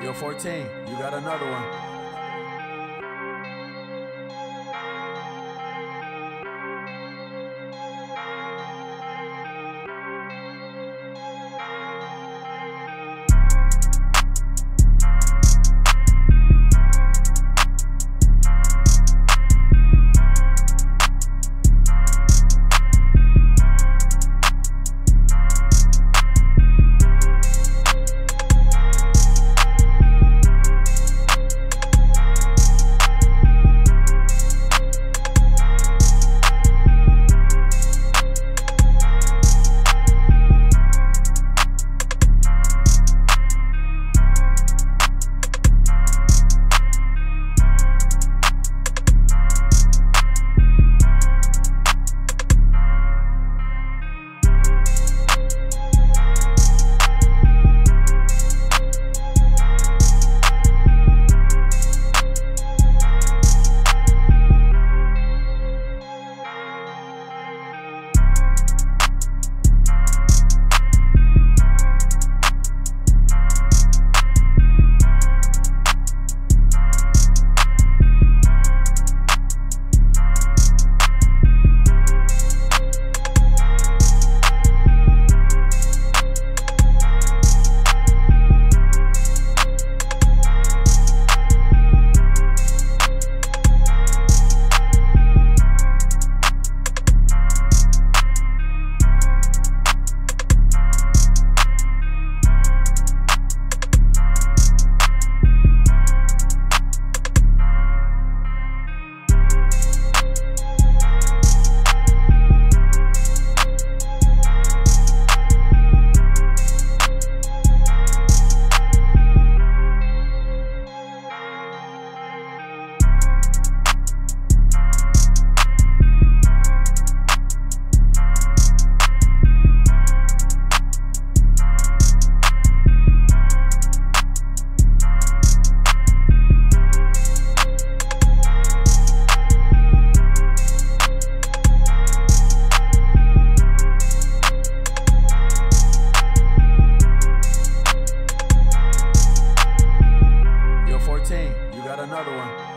Yo, 14, you got another one. another one.